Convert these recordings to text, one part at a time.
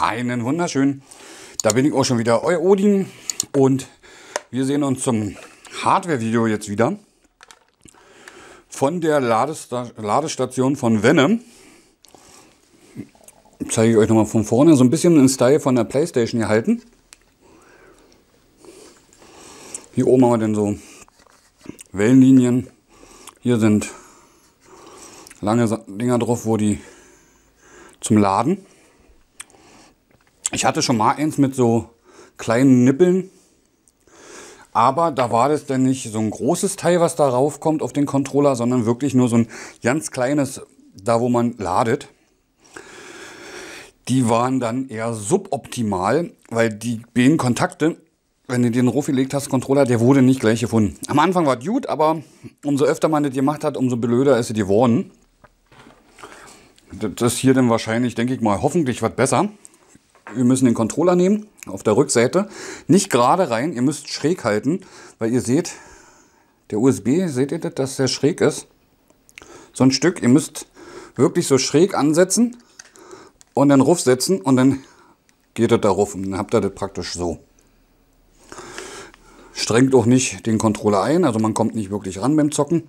Einen wunderschönen. Da bin ich auch schon wieder, euer Odin. Und wir sehen uns zum Hardware-Video jetzt wieder. Von der Ladesta Ladestation von Venom. Zeige ich euch nochmal von vorne. So ein bisschen in Style von der Playstation gehalten. Hier oben haben wir dann so Wellenlinien. Hier sind lange Dinger drauf, wo die zum Laden. Ich hatte schon mal eins mit so kleinen Nippeln. Aber da war das dann nicht so ein großes Teil, was darauf kommt auf den Controller, sondern wirklich nur so ein ganz kleines, da wo man ladet. Die waren dann eher suboptimal, weil die beiden Kontakte, wenn du den Ruf gelegt hast, Controller, der wurde nicht gleich gefunden. Am Anfang war es gut, aber umso öfter man das gemacht hat, umso blöder ist es geworden. Das ist hier dann wahrscheinlich, denke ich mal, hoffentlich was besser. Wir müssen den Controller nehmen, auf der Rückseite. Nicht gerade rein, ihr müsst schräg halten, weil ihr seht, der USB, seht ihr das, dass der schräg ist? So ein Stück, ihr müsst wirklich so schräg ansetzen und dann Ruf setzen und dann geht das darauf und dann habt ihr das praktisch so. Strengt auch nicht den Controller ein, also man kommt nicht wirklich ran beim Zocken.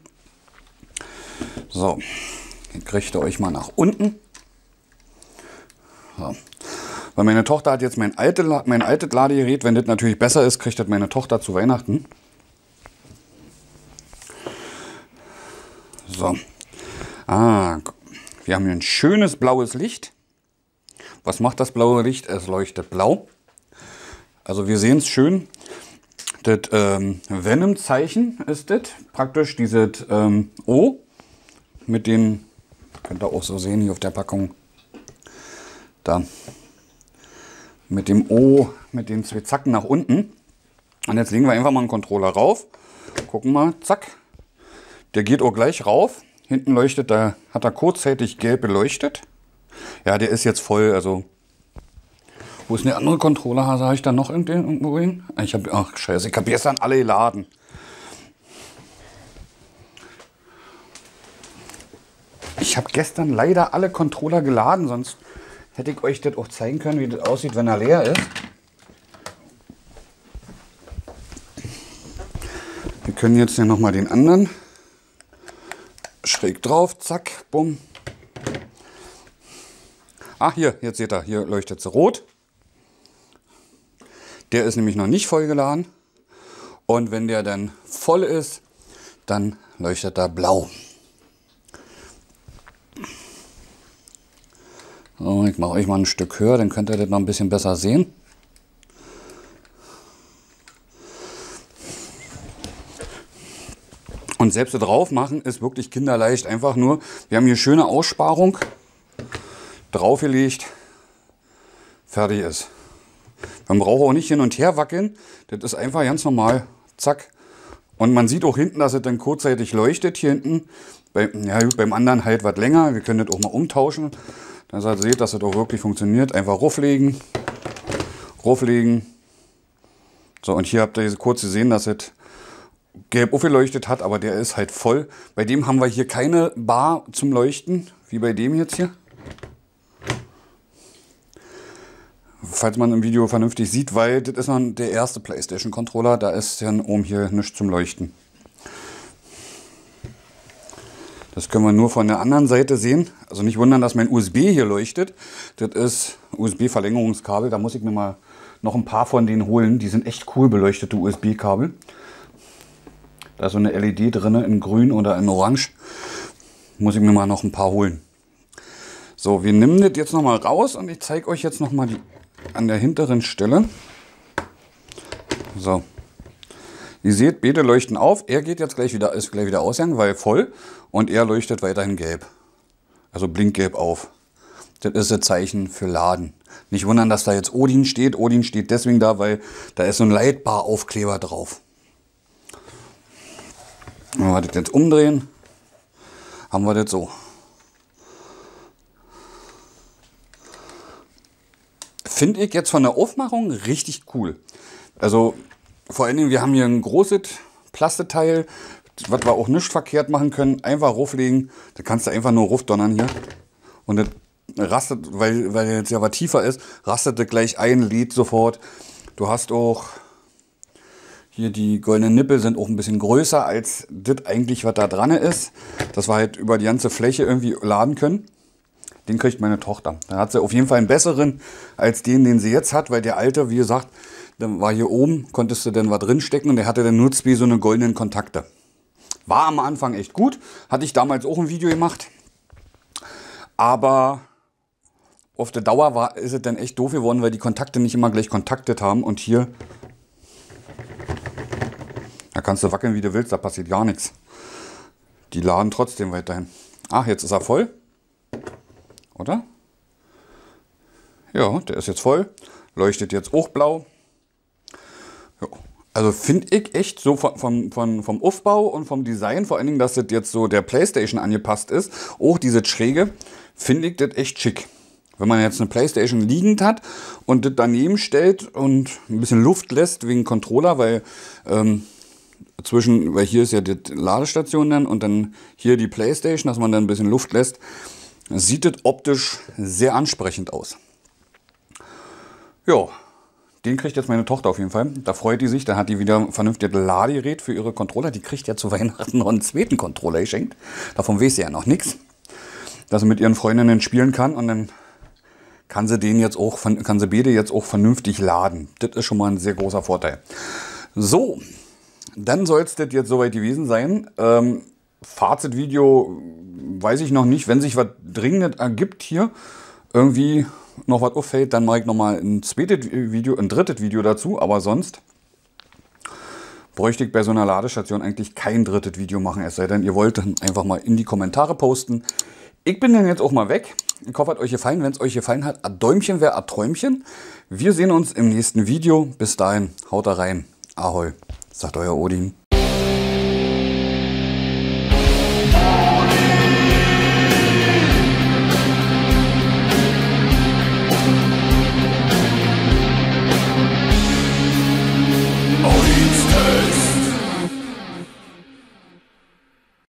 So, den kriegt ihr euch mal nach unten. So. Weil meine Tochter hat jetzt mein, alte, mein altes Ladegerät, wenn das natürlich besser ist, kriegt das meine Tochter zu Weihnachten. So. Ah, wir haben hier ein schönes blaues Licht. Was macht das blaue Licht? Es leuchtet blau. Also wir sehen es schön. Das ähm, Venom-Zeichen ist das. Praktisch dieses ähm, O mit dem, könnt ihr auch so sehen hier auf der Packung. Da mit dem O, mit den zwei Zacken nach unten. Und jetzt legen wir einfach mal einen Controller rauf. Gucken mal, zack. Der geht auch gleich rauf. Hinten leuchtet, da hat er kurzzeitig gelb beleuchtet. Ja, der ist jetzt voll, also. Wo ist der andere Controller? Habe ich da noch irgendwo hin? Ich habe, ach scheiße, ich habe gestern alle geladen. Ich habe gestern leider alle Controller geladen, sonst hätte ich euch das auch zeigen können, wie das aussieht, wenn er leer ist. Wir können jetzt hier nochmal den anderen schräg drauf, zack, bumm. Ach, hier, jetzt seht ihr, hier leuchtet es rot. Der ist nämlich noch nicht voll geladen. Und wenn der dann voll ist, dann leuchtet er blau. Ich mache euch mal ein Stück höher, dann könnt ihr das noch ein bisschen besser sehen. Und selbst drauf machen ist wirklich kinderleicht. Einfach nur, wir haben hier schöne Aussparung draufgelegt, fertig ist. Man braucht auch nicht hin und her wackeln. Das ist einfach ganz normal. Zack. Und man sieht auch hinten, dass es dann kurzzeitig leuchtet. Hier hinten. Bei, ja, beim anderen halt was länger. Wir können das auch mal umtauschen. Dass ihr seht, dass das auch wirklich funktioniert. Einfach rauflegen. Rauflegen. So, und hier habt ihr kurz gesehen, dass es gelb aufgeleuchtet hat, aber der ist halt voll. Bei dem haben wir hier keine Bar zum Leuchten, wie bei dem jetzt hier. Falls man im Video vernünftig sieht, weil das ist noch der erste PlayStation Controller, da ist dann oben hier nichts zum Leuchten. Das können wir nur von der anderen Seite sehen. Also nicht wundern, dass mein USB hier leuchtet. Das ist USB-Verlängerungskabel. Da muss ich mir mal noch ein paar von denen holen. Die sind echt cool beleuchtete USB-Kabel. Da ist so eine LED drin in grün oder in orange. Muss ich mir mal noch ein paar holen. So, wir nehmen das jetzt noch mal raus und ich zeige euch jetzt noch mal die an der hinteren Stelle. So. Ihr seht, beide leuchten auf. Er geht jetzt gleich wieder, ist gleich wieder ausgegangen, weil voll. Und er leuchtet weiterhin gelb. Also blinkgelb auf. Das ist ein Zeichen für Laden. Nicht wundern, dass da jetzt Odin steht. Odin steht deswegen da, weil da ist so ein Leitbar-Aufkleber drauf. Wenn wir das jetzt umdrehen, haben wir das so. Finde ich jetzt von der Aufmachung richtig cool. Also vor allen Dingen, wir haben hier ein großes Plasteteil, was wir auch nicht verkehrt machen können. Einfach rauflegen. Da kannst du einfach nur raufdonnern hier. Und das rastet, weil, weil jetzt ja was tiefer ist, rastet er gleich ein, lädt sofort. Du hast auch hier die goldenen Nippel sind auch ein bisschen größer als das eigentlich, was da dran ist. Dass wir halt über die ganze Fläche irgendwie laden können. Den kriegt meine Tochter. Da hat sie auf jeden Fall einen besseren als den, den sie jetzt hat, weil der alte, wie gesagt, dann war hier oben, konntest du dann was drinstecken und der hatte dann nur zwei so eine goldenen Kontakte. War am Anfang echt gut. Hatte ich damals auch ein Video gemacht. Aber auf der Dauer war, ist es dann echt doof geworden, weil die Kontakte nicht immer gleich kontaktet haben. Und hier, da kannst du wackeln, wie du willst, da passiert gar nichts. Die laden trotzdem weiterhin. Ach, jetzt ist er voll. Oder? Ja, der ist jetzt voll. Leuchtet jetzt auch blau. Also finde ich echt so vom, vom, vom Aufbau und vom Design, vor allen Dingen, dass das jetzt so der Playstation angepasst ist, auch diese Schräge, finde ich das echt schick. Wenn man jetzt eine Playstation liegend hat und das daneben stellt und ein bisschen Luft lässt wegen Controller, weil ähm, zwischen, weil hier ist ja die Ladestation dann und dann hier die Playstation, dass man dann ein bisschen Luft lässt, sieht das optisch sehr ansprechend aus. Ja, den kriegt jetzt meine Tochter auf jeden Fall. Da freut die sich. Da hat die wieder ein vernünftiges Ladegerät für ihre Controller. Die kriegt ja zu Weihnachten noch einen zweiten Controller geschenkt. Davon weiß sie ja noch nichts. Dass sie mit ihren Freundinnen spielen kann und dann kann sie den jetzt auch, kann sie beide jetzt auch vernünftig laden. Das ist schon mal ein sehr großer Vorteil. So, dann soll es das jetzt soweit gewesen sein. Ähm, Fazitvideo weiß ich noch nicht. Wenn sich was dringend ergibt hier, irgendwie noch was auffällt, dann mache ich nochmal ein zweites Video, ein drittes Video dazu. Aber sonst bräuchte ich bei so einer Ladestation eigentlich kein drittes Video machen. Es sei denn, ihr wollt dann einfach mal in die Kommentare posten. Ich bin dann jetzt auch mal weg. Ich hoffe, hat euch gefallen. Wenn es euch gefallen hat, ein Däumchen wäre ein Träumchen. Wir sehen uns im nächsten Video. Bis dahin, haut da rein. Ahoi, sagt euer Odin.